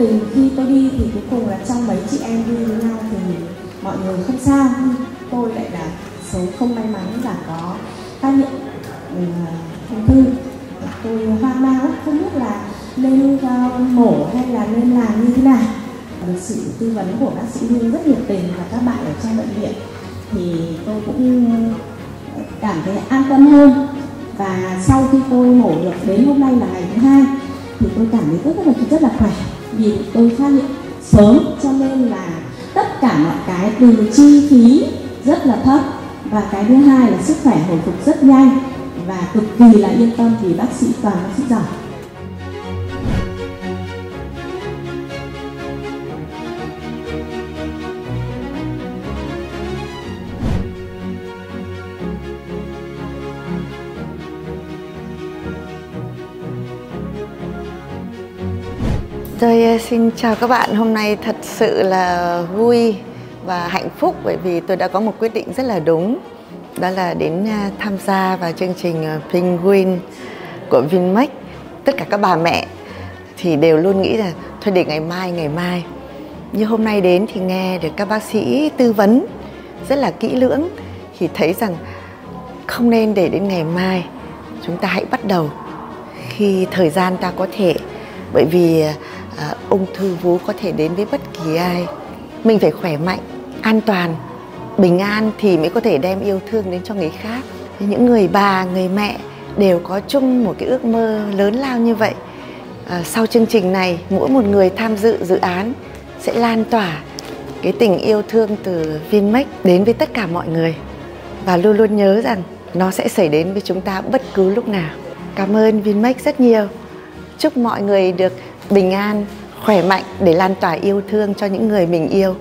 tình khi tôi đi thì cuối cùng là trong mấy chị em đi với nhau thì mọi người không sao nhưng tôi lại là số không may mắn là có phát hiện ừ, ung thư. Tôi hoang mang lắm không biết là nên uh, mổ hay là nên làm như thế nào. Được sự tư vấn của bác sĩ Hương rất nhiệt tình và các bạn ở trong bệnh viện. Thì tôi cũng cảm thấy an tâm hơn. Và sau khi tôi mổ được đến hôm nay là ngày thứ hai thì tôi cảm thấy rất là rất là khỏe vì tôi phát hiện sớm, cho nên là tất cả mọi cái từ chi phí rất là thấp. Và cái thứ hai là sức khỏe hồi phục rất nhanh. Và cực kỳ là yên tâm vì bác sĩ toàn bác sĩ giỏi. Tôi ờ, xin chào các bạn. Hôm nay thật sự là vui và hạnh phúc bởi vì tôi đã có một quyết định rất là đúng. Đó là đến ờ, tham gia vào chương trình ờ, Penguin của Vinmec. Tất cả các bà mẹ thì đều luôn nghĩ là thôi để ngày mai, ngày mai. Như hôm nay đến thì nghe được các bác sĩ tư vấn rất là kỹ lưỡng thì thấy rằng không nên để đến ngày mai. Chúng ta hãy bắt đầu khi thời gian ta có thể bởi vì à, ung thư vú có thể đến với bất kỳ ai. Mình phải khỏe mạnh an toàn bình an thì mới có thể đem yêu thương đến cho người khác. Những người bà người mẹ đều có chung một cái ước mơ lớn lao như vậy. À, sau chương trình này mỗi một người tham dự dự án sẽ lan tỏa cái tình yêu thương từ Vinmec đến với tất cả mọi người. Và luôn luôn nhớ rằng nó sẽ xảy đến với chúng ta bất cứ lúc nào. Cảm ơn Vinmec rất nhiều chúc mọi người được bình an, khỏe mạnh để lan tỏa yêu thương cho những người mình yêu.